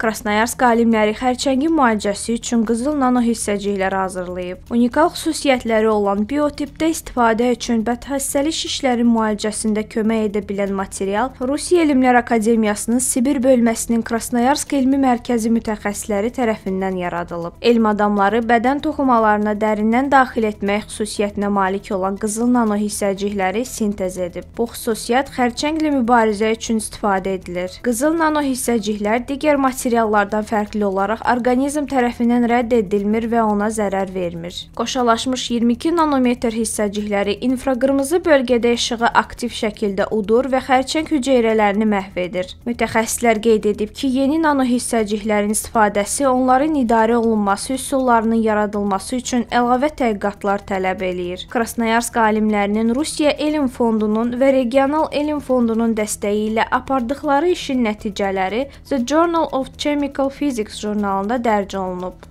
Krasnoyarsk alimləri xərçəngin müalicəsi üçün qızıl nano hissəciklər hazırlayıb. Unikal xüsusiyyətləri olan biotipdə istifadə üçün bədxəstəlik şişlərin müalicəsində kömək edə bilən material Rusiya Elmlər Akademiyasının Sibir bölməsinin Krasnoyarsk elmi mərkəzi mütəxəssisləri tərəfindən yaradılıb. Elm adamları bədən toxumalarına dərindən daxil etmək xüsusiyyətinə malik olan qızıl nano hissəcikləri sintez edib. Bu xüsusiyyət xərçənglə mübarizə üçün istifadə edilir. Qızıl nano hissəciklər digər materiallardan materiallardan fərqli olaraq orqanizm tərəfindən rədd edilmir və ona zərər vermir. Qoşalaşmış 22 nanometr hissəcikləri infraqırmızı bölgədə işığı aktiv şəkildə udur və xərçəng hüceyrələrini məhv edir. Mütəxəssislər qeyd edib ki, yeni nano hissəciklərin istifadəsi onların idarə olunması üsullarının yaradılması üçün əlavə tədqiqatlar tələb eləyir. Krasnoyarsk alimlərinin Rusiya Elm Fondunun və Regional Elm Fondunun dəstəyi ilə apardıqları işin nəticələri The Journal of Chemical Physics jurnalında dərc olunub.